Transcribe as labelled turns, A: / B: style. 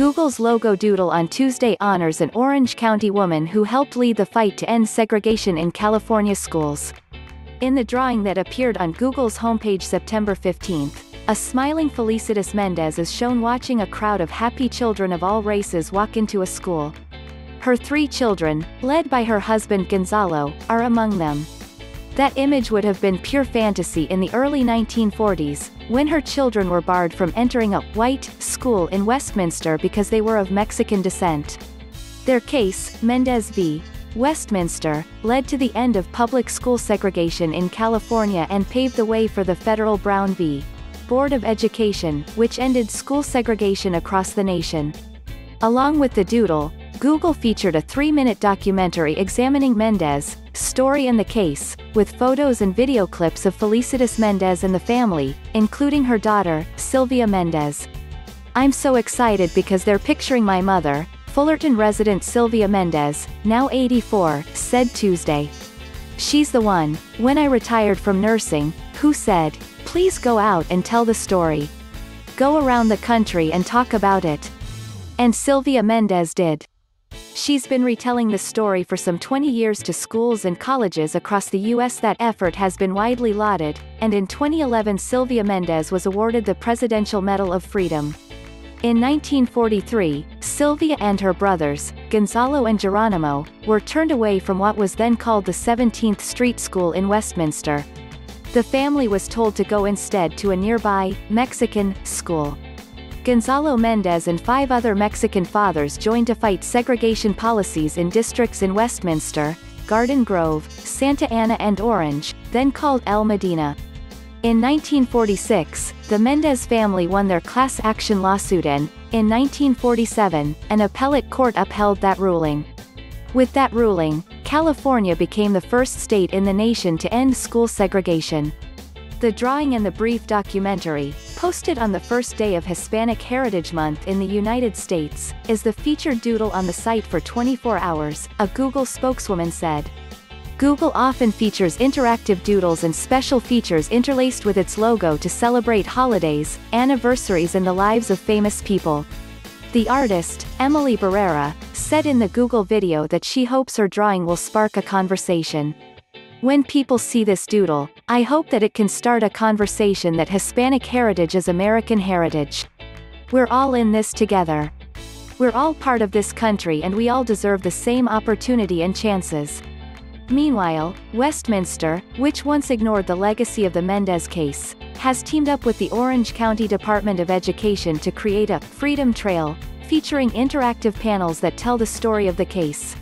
A: Google's logo doodle on Tuesday honors an Orange County woman who helped lead the fight to end segregation in California schools. In the drawing that appeared on Google's homepage September 15, a smiling Felicitas Mendez is shown watching a crowd of happy children of all races walk into a school. Her three children, led by her husband Gonzalo, are among them. That image would have been pure fantasy in the early 1940s, when her children were barred from entering a white school in Westminster because they were of Mexican descent. Their case, Mendez v. Westminster, led to the end of public school segregation in California and paved the way for the federal Brown v. Board of Education, which ended school segregation across the nation. Along with the doodle, Google featured a three-minute documentary examining Mendez, story and the case, with photos and video clips of Felicitas Mendez and the family, including her daughter, Sylvia Mendez. I'm so excited because they're picturing my mother, Fullerton resident Sylvia Mendez, now 84, said Tuesday. She's the one, when I retired from nursing, who said, please go out and tell the story. Go around the country and talk about it. And Sylvia Mendez did. She's been retelling the story for some 20 years to schools and colleges across the U.S. That effort has been widely lauded, and in 2011 Sylvia Mendez was awarded the Presidential Medal of Freedom. In 1943, Sylvia and her brothers, Gonzalo and Geronimo, were turned away from what was then called the 17th Street School in Westminster. The family was told to go instead to a nearby, Mexican, school. Gonzalo Mendez and five other Mexican fathers joined to fight segregation policies in districts in Westminster, Garden Grove, Santa Ana and Orange, then called El Modena. In 1946, the Mendez family won their class action lawsuit and, in 1947, an appellate court upheld that ruling. With that ruling, California became the first state in the nation to end school segregation. The drawing and the brief documentary, posted on the first day of Hispanic Heritage Month in the United States, is the featured doodle on the site for 24 hours, a Google spokeswoman said. Google often features interactive doodles and special features interlaced with its logo to celebrate holidays, anniversaries and the lives of famous people. The artist, Emily Barrera, said in the Google video that she hopes her drawing will spark a conversation. When people see this doodle, I hope that it can start a conversation that Hispanic heritage is American heritage. We're all in this together. We're all part of this country and we all deserve the same opportunity and chances. Meanwhile, Westminster, which once ignored the legacy of the Mendez case, has teamed up with the Orange County Department of Education to create a Freedom Trail, featuring interactive panels that tell the story of the case.